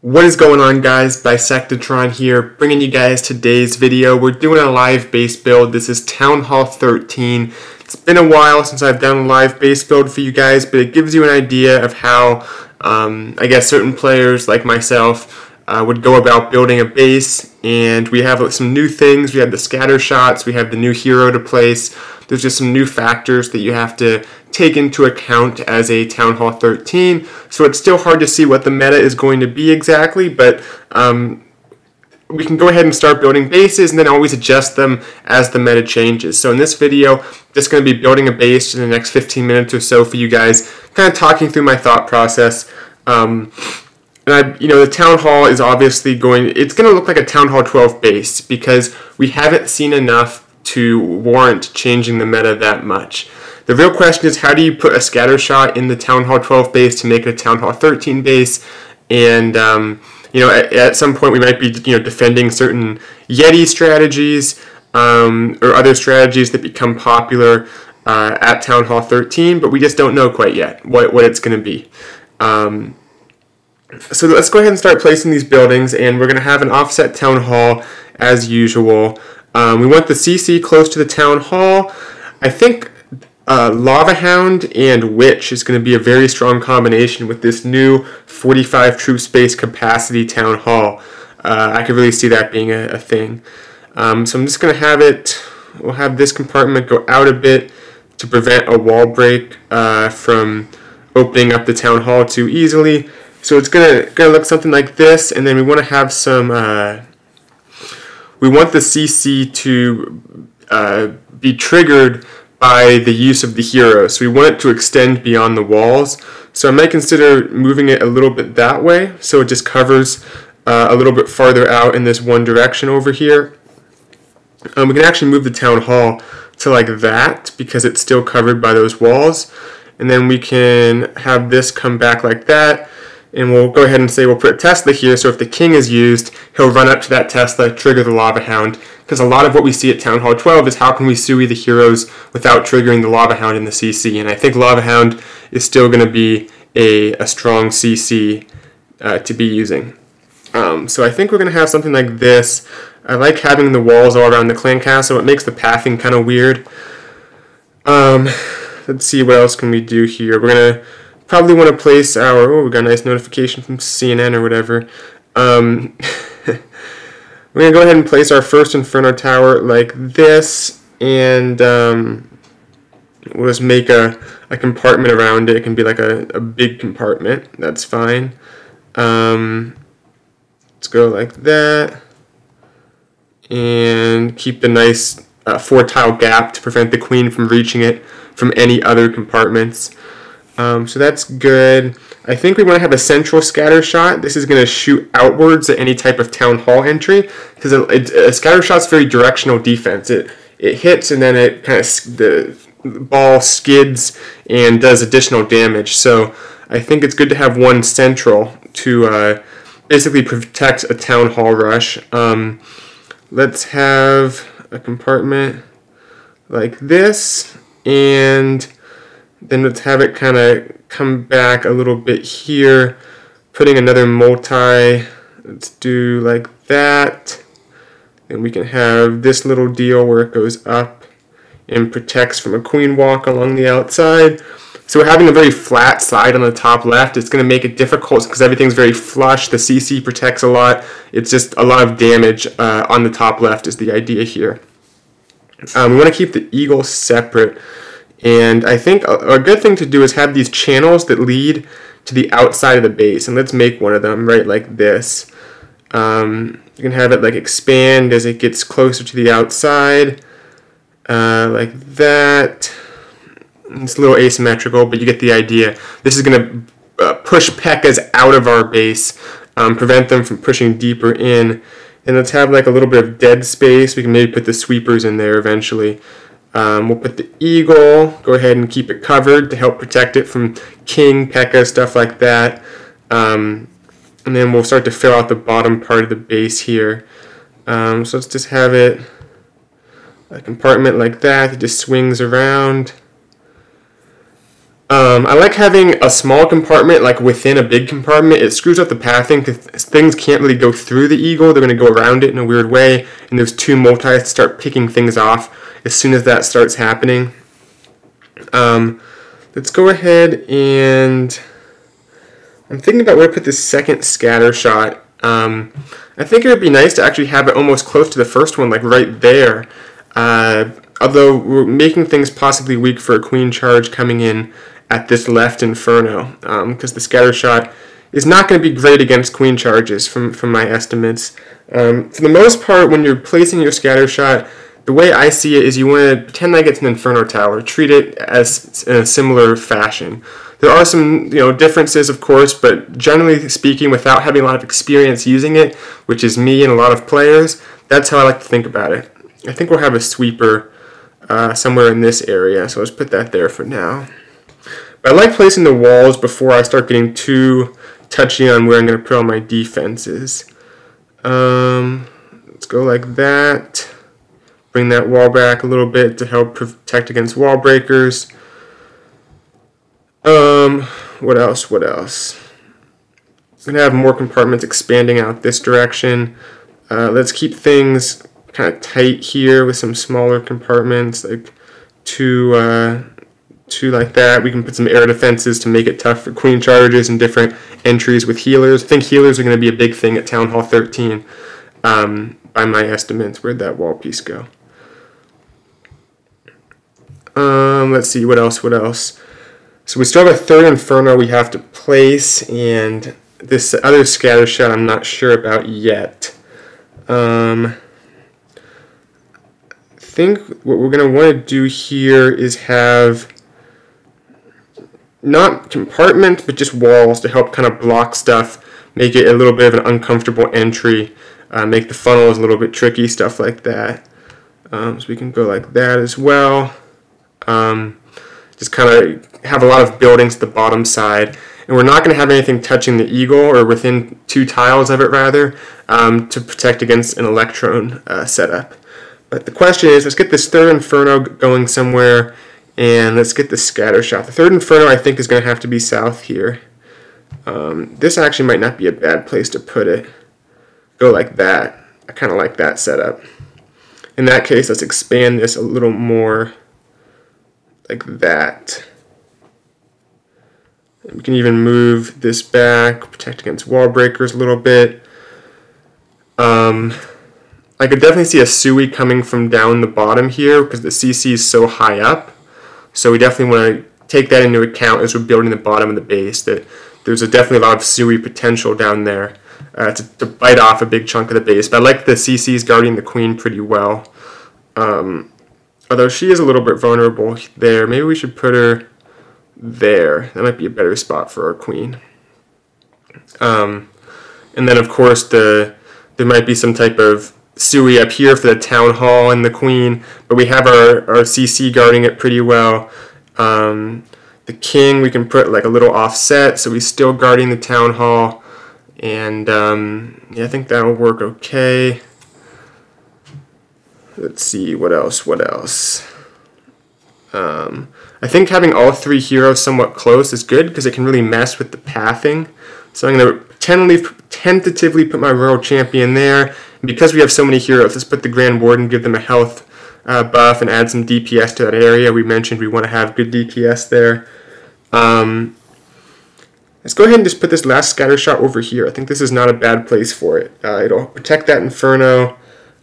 What is going on guys, Bisectatron here, bringing you guys today's video. We're doing a live base build. This is Town Hall 13. It's been a while since I've done a live base build for you guys, but it gives you an idea of how, um, I guess, certain players like myself uh, would go about building a base. And we have some new things. We have the scatter shots, we have the new hero to place. There's just some new factors that you have to take into account as a Town Hall 13. So it's still hard to see what the meta is going to be exactly, but um, we can go ahead and start building bases and then always adjust them as the meta changes. So in this video, just going to be building a base in the next 15 minutes or so for you guys, kind of talking through my thought process. Um, and I, you know, the Town Hall is obviously going, it's going to look like a Town Hall 12 base because we haven't seen enough to warrant changing the meta that much. The real question is how do you put a scatter shot in the Town Hall 12 base to make it a Town Hall 13 base? And, um, you know, at, at, some point we might be, you know, defending certain Yeti strategies um, or other strategies that become popular uh, at Town Hall 13, but we just don't know quite yet what, what it's going to be. Um, so let's go ahead and start placing these buildings, and we're going to have an offset Town Hall as usual. Um, we want the CC close to the Town Hall. I think uh, Lava Hound and Witch is going to be a very strong combination with this new 45 troop space capacity town hall. Uh, I could really see that being a, a thing. Um, so I'm just going to have it, we'll have this compartment go out a bit to prevent a wall break uh, from opening up the town hall too easily. So it's going to gonna look something like this, and then we want to have some, uh, we want the CC to uh, be triggered by the use of the hero. So we want it to extend beyond the walls. So I might consider moving it a little bit that way so it just covers uh, a little bit farther out in this one direction over here. Um, we can actually move the town hall to like that because it's still covered by those walls. And then we can have this come back like that and we'll go ahead and say we'll put a Tesla here, so if the king is used, he'll run up to that Tesla, trigger the Lava Hound, because a lot of what we see at Town Hall 12 is how can we Sui the heroes without triggering the Lava Hound in the CC, and I think Lava Hound is still going to be a, a strong CC uh, to be using. Um, so I think we're going to have something like this. I like having the walls all around the clan castle. It makes the pathing kind of weird. Um, let's see, what else can we do here? We're going to probably want to place our, oh, we got a nice notification from CNN or whatever. Um, we're going to go ahead and place our first Inferno Tower like this, and um, we'll just make a, a compartment around it. It can be like a, a big compartment. That's fine. Um, let's go like that. And keep the nice uh, four tile gap to prevent the queen from reaching it from any other compartments. Um, so that's good. I think we want to have a central scatter shot. This is going to shoot outwards at any type of town hall entry because a, scatter shot is very directional defense. It it hits and then it kind of the ball skids and does additional damage. So I think it's good to have one central to uh, basically protect a town hall rush. Um, let's have a compartment like this and then let's have it kind of come back a little bit here, putting another multi, let's do like that. And we can have this little deal where it goes up and protects from a queen walk along the outside. So having a very flat side on the top left, it's going to make it difficult because everything's very flush. The CC protects a lot. It's just a lot of damage uh, on the top left is the idea here. Um, we want to keep the eagle separate. And I think a, a good thing to do is have these channels that lead to the outside of the base. And let's make one of them right like this. Um, you can have it like expand as it gets closer to the outside, uh, like that. It's a little asymmetrical, but you get the idea. This is going to uh, push Pekkas out of our base, um, prevent them from pushing deeper in. And let's have like a little bit of dead space. We can maybe put the sweepers in there eventually. Um, we'll put the eagle, go ahead and keep it covered to help protect it from king, Pekka, stuff like that. Um, and then we'll start to fill out the bottom part of the base here. Um, so let's just have it a compartment like that. It just swings around. Um, I like having a small compartment like within a big compartment. It screws up the pathing because things can't really go through the eagle. They're going to go around it in a weird way. And there's two multis to start picking things off as soon as that starts happening. Um, let's go ahead and I'm thinking about where to put this second scatter shot. Um, I think it would be nice to actually have it almost close to the first one, like right there. Uh, although we're making things possibly weak for a queen charge coming in at this left inferno because um, the scatter shot is not going to be great against queen charges from, from my estimates. Um, for the most part, when you're placing your scatter shot, the way I see it is you want to pretend like it's an inferno tower, treat it as in a similar fashion. There are some you know differences, of course, but generally speaking, without having a lot of experience using it, which is me and a lot of players, that's how I like to think about it. I think we'll have a sweeper uh, somewhere in this area, so let's put that there for now. But I like placing the walls before I start getting too touchy on where I'm going to put all my defenses. Um, let's go like that. Bring that wall back a little bit to help protect against wall breakers. Um, what else? What else? I'm going to have more compartments expanding out this direction. Uh, let's keep things kind of tight here with some smaller compartments, like two, uh, two like that. We can put some air defenses to make it tough for queen charges and different entries with healers. I think healers are going to be a big thing at Town Hall 13 um, by my estimates. Where'd that wall piece go? Um, let's see, what else, what else? So we still have a third Inferno we have to place, and this other scatter shot I'm not sure about yet. Um, I think what we're going to want to do here is have not compartments, but just walls to help kind of block stuff, make it a little bit of an uncomfortable entry, uh, make the funnels a little bit tricky, stuff like that. Um, so we can go like that as well. Um, just kind of have a lot of buildings at the bottom side. And we're not going to have anything touching the eagle or within two tiles of it, rather, um, to protect against an electron uh, setup. But the question is, let's get this third inferno going somewhere and let's get the scatter shot. The third Inferno, I think, is going to have to be south here. Um, this actually might not be a bad place to put it. Go like that. I kind of like that setup. In that case, let's expand this a little more like that. And we can even move this back, protect against wall breakers a little bit. Um, I could definitely see a Sui coming from down the bottom here because the CC is so high up. So we definitely want to take that into account as we're building the bottom of the base, that there's a definitely a lot of Sui potential down there uh, to, to, bite off a big chunk of the base. But I like the CC's guarding the queen pretty well. Um, although she is a little bit vulnerable there. Maybe we should put her there. That might be a better spot for our queen. Um, and then, of course, the there might be some type of Sui up here for the town hall and the queen, but we have our, our CC guarding it pretty well. Um, the king we can put like a little offset, so he's still guarding the town hall, and um, yeah, I think that'll work okay. Let's see what else. What else? Um, I think having all three heroes somewhat close is good because it can really mess with the pathing. So I'm going to tentatively, tentatively put my Royal Champion there because we have so many heroes, let's put the Grand Warden, give them a health uh, buff, and add some DPS to that area. We mentioned we want to have good DPS there. Um, let's go ahead and just put this last scatter shot over here. I think this is not a bad place for it. Uh, it'll protect that Inferno.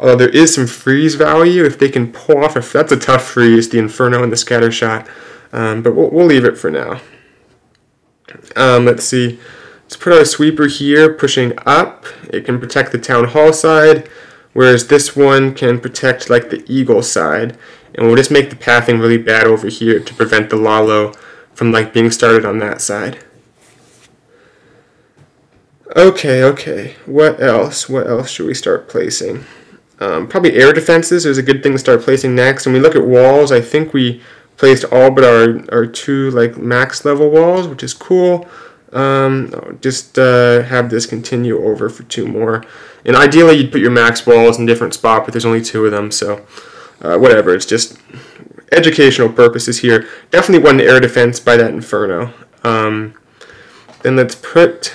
Although there is some freeze value if they can pull off. If that's a tough freeze, the Inferno and the scatter shot. Um, but we'll, we'll leave it for now. Um, let's see. Let's put our sweeper here, pushing up. It can protect the town hall side, whereas this one can protect like the eagle side. And we'll just make the pathing really bad over here to prevent the Lalo from like being started on that side. Okay, okay. What else? What else should we start placing? Um, probably air defenses is a good thing to start placing next. When we look at walls, I think we placed all but our, our two like max level walls, which is cool. Um, just uh, have this continue over for two more. And ideally, you'd put your max balls in different spot, but there's only two of them, so uh, whatever. It's just educational purposes here. Definitely one air defense by that Inferno. Um, then let's put,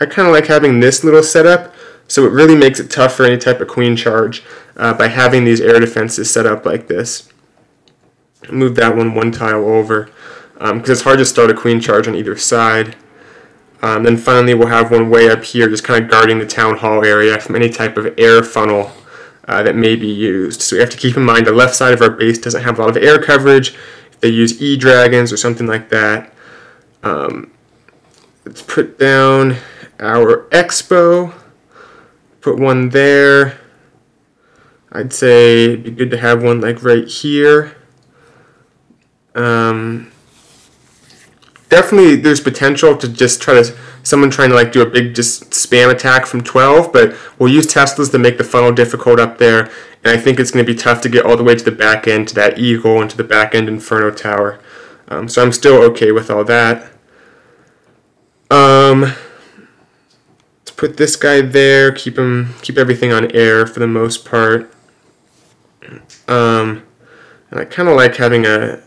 I kind of like having this little setup, so it really makes it tough for any type of queen charge uh, by having these air defenses set up like this. Move that one one tile over, because um, it's hard to start a queen charge on either side. Um, then finally we'll have one way up here just kind of guarding the town hall area from any type of air funnel uh, that may be used. So we have to keep in mind the left side of our base doesn't have a lot of air coverage. If they use E-Dragons or something like that, um, let's put down our X-Bow, put one there. I'd say it'd be good to have one like right here. Um, definitely there's potential to just try to someone trying to like do a big just spam attack from 12 but we'll use teslas to make the funnel difficult up there and i think it's going to be tough to get all the way to the back end to that eagle and to the back end inferno tower. Um, so i'm still okay with all that. Um let's put this guy there keep him keep everything on air for the most part. Um and i kind of like having a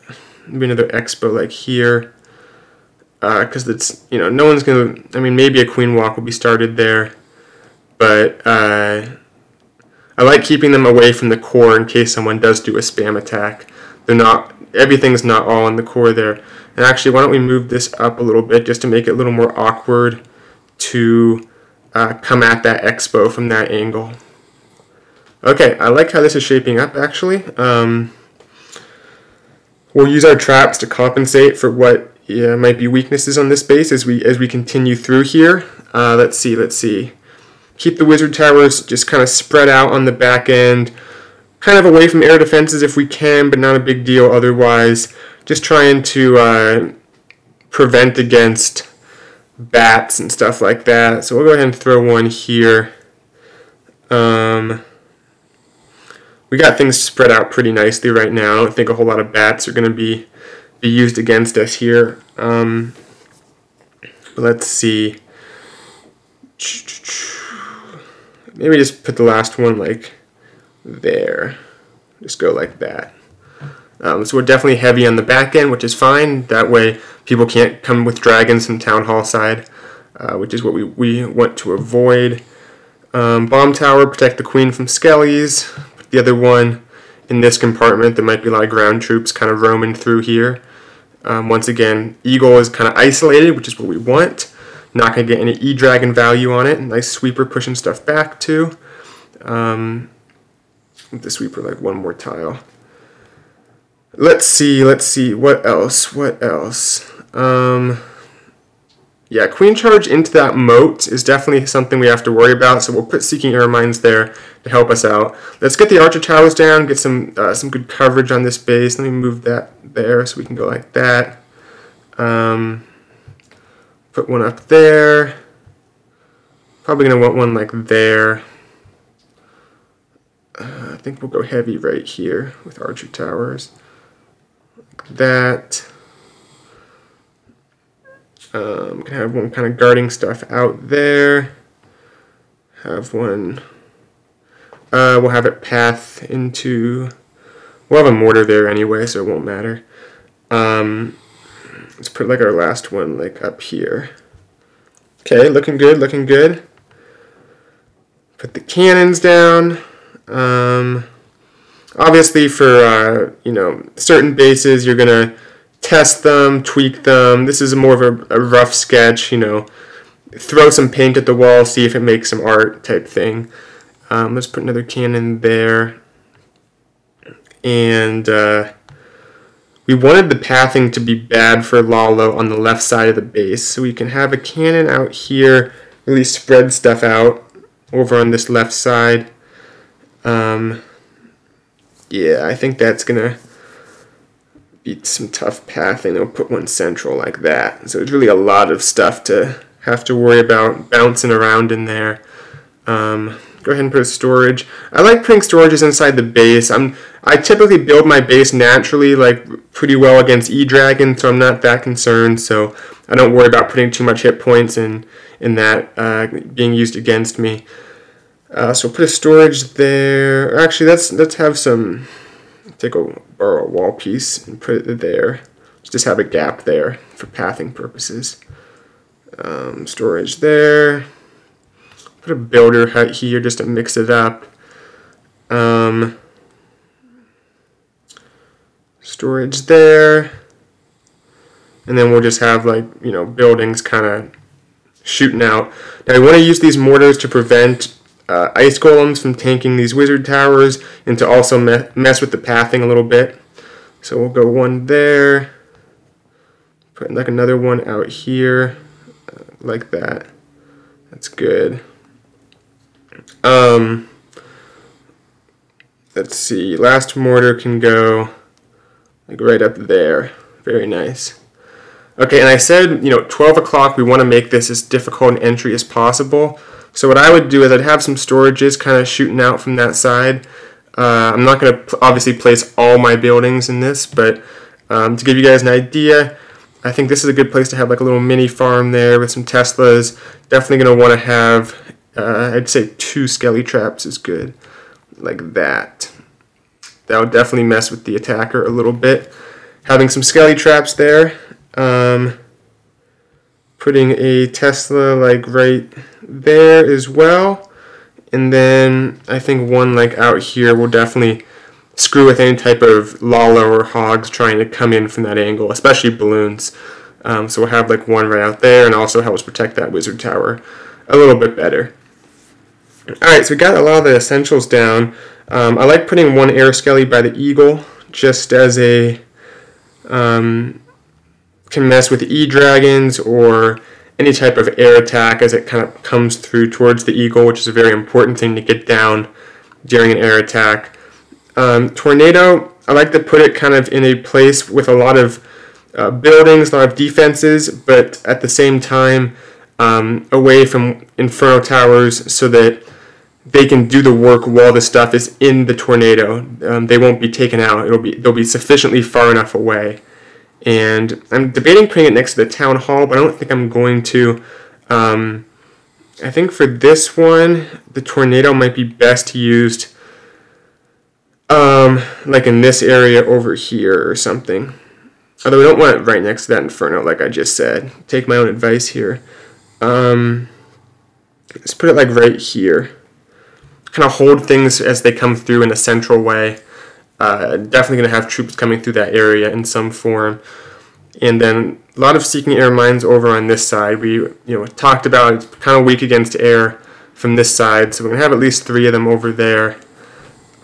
maybe another X-Bow like here because uh, it's you know no one's gonna. I mean, maybe a queen walk will be started there, but uh, I like keeping them away from the core in case someone does do a spam attack. They're not everything's not all in the core there. And actually, why don't we move this up a little bit just to make it a little more awkward to uh, come at that X-Bow from that angle. Okay, I like how this is shaping up actually. Um, we'll use our traps to compensate for what yeah, might be weaknesses on this base as we as we continue through here. Uh, let's see, let's see. Keep the wizard towers just kind of spread out on the back end, kind of away from air defenses if we can, but not a big deal otherwise. Just trying to uh, prevent against bats and stuff like that. So we'll go ahead and throw one here. Um, we got things spread out pretty nicely right now. I don't think a whole lot of bats are going to be be used against us here. Um, let's see. Maybe just put the last one like there. Just go like that. Um, so we're definitely heavy on the back end, which is fine. That way people can't come with dragons from Town Hall side, uh, which is what we, we want to avoid. Um, bomb tower, protect the queen from skellies. Put the other one in this compartment. There might be a lot of ground troops kind of roaming through here. Um, once again, Eagle is kind of isolated, which is what we want. Not going to get any E-Dragon value on it. Nice sweeper pushing stuff back too. Um, the sweeper like one more tile. Let's see, let's see, what else, what else? Um, yeah, Queen Charge into that moat is definitely something we have to worry about, so we'll put Seeking Air Mines there to help us out. Let's get the Archer Towers down, get some uh, some good coverage on this base. Let me move that there so we can go like that. Um, put one up there. Probably going to want one like there. Uh, I think we'll go heavy right here with Archer Towers. Like that. Um, can have one kind of guarding stuff out there. Have one. Uh, we'll have it path into. We'll have a mortar there anyway, so it won't matter. Um, let's put like our last one like up here. Okay, looking good, looking good. Put the cannons down. Um, obviously, for uh, you know certain bases, you're gonna test them, tweak them. This is more of a, a, rough sketch, you know, throw some paint at the wall, see if it makes some art type thing. Um, let's put another cannon there. And uh, we wanted the pathing to be bad for Lalo on the left side of the base, so we can have a cannon out here, really spread stuff out over on this left side. Um, yeah, I think that's going to some tough pathing. I'll put one central like that. So it's really a lot of stuff to have to worry about bouncing around in there. Um, go ahead and put a storage. I like putting storages inside the base. I'm I typically build my base naturally, like pretty well against E-Dragon, so I'm not that concerned. So I don't worry about putting too much hit points in in that uh, being used against me. Uh, so put a storage there. Actually, let's let's have some take a borrow a wall piece and put it there. Just have a gap there for pathing purposes. Um, storage there. Put a builder hut here just to mix it up. Um, storage there. And then we'll just have like, you know, buildings kind of shooting out. Now we want to use these mortars to prevent uh, ice golems from tanking these wizard towers and to also me mess with the pathing a little bit. So we'll go one there, put like another one out here, uh, like that. That's good. Um, let's see, last mortar can go like right up there. Very nice. Okay, and I said, you know, 12 o'clock, we want to make this as difficult an entry as possible. So what I would do is I'd have some storages kind of shooting out from that side. Uh, I'm not going to obviously place all my buildings in this, but um, to give you guys an idea, I think this is a good place to have like a little mini farm there with some Teslas. Definitely going to want to have, uh, I'd say two skelly traps is good, like that. That would definitely mess with the attacker a little bit. Having some skelly traps there. Um, putting a Tesla like right there as well. And then I think one like out here will definitely screw with any type of Lalo or hogs trying to come in from that angle, especially balloons. Um, so we'll have like one right out there and also helps protect that wizard tower a little bit better. Alright, so we got a lot of the essentials down. Um, I like putting one air skelly by the eagle just as a um, can mess with E-dragons or any type of air attack as it kind of comes through towards the eagle, which is a very important thing to get down during an air attack. Um, tornado, I like to put it kind of in a place with a lot of uh, buildings, a lot of defenses, but at the same time um, away from inferno towers so that they can do the work while the stuff is in the tornado. Um, they won't be taken out. It'll be they'll be sufficiently far enough away and I'm debating putting it next to the town hall, but I don't think I'm going to. Um, I think for this one, the tornado might be best used um, like in this area over here or something. Although we don't want it right next to that inferno, like I just said. Take my own advice here. Um, let's put it like right here. Kind of hold things as they come through in a central way. Uh, definitely going to have troops coming through that area in some form. And then a lot of seeking air mines over on this side. We you know talked about it's kind of weak against air from this side, so we're going to have at least three of them over there.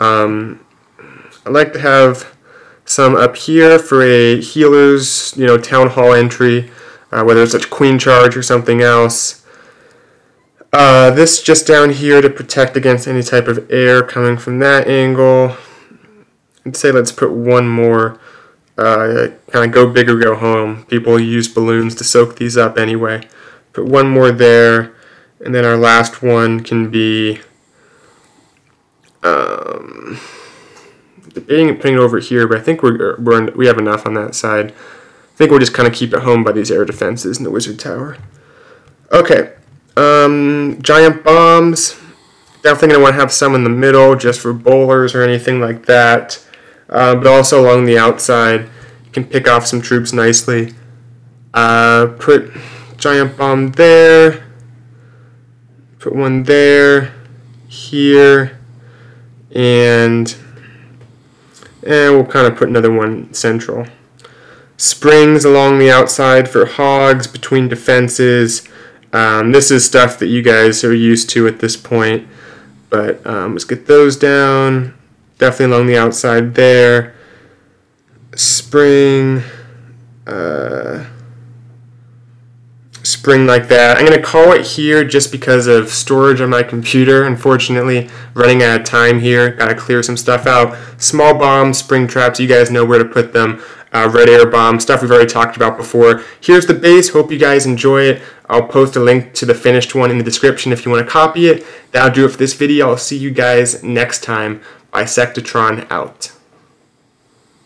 Um, I like to have some up here for a healer's you know town hall entry, uh, whether it's a queen charge or something else. Uh, this just down here to protect against any type of air coming from that angle. Say let's put one more. Uh, kind of go big or go home. People use balloons to soak these up anyway. Put one more there, and then our last one can be um, debating putting it over here, but I think we're, we're we have enough on that side. I think we'll just kind of keep it home by these air defenses in the wizard tower. Okay, um, giant bombs. Definitely gonna want to have some in the middle just for bowlers or anything like that uh, but also along the outside. You can pick off some troops nicely. Uh, put giant bomb there. Put one there, here, and and we'll kind of put another one central. Springs along the outside for hogs between defenses. Um, this is stuff that you guys are used to at this point, but um, let's get those down definitely along the outside there. Spring, uh, spring like that. I'm going to call it here just because of storage on my computer. Unfortunately, running out of time here. Got to clear some stuff out. Small bombs, spring traps, you guys know where to put them. Uh, red air bomb, stuff we've already talked about before. Here's the base. Hope you guys enjoy it. I'll post a link to the finished one in the description if you want to copy it. That'll do it for this video. I'll see you guys next time. Bisectatron out.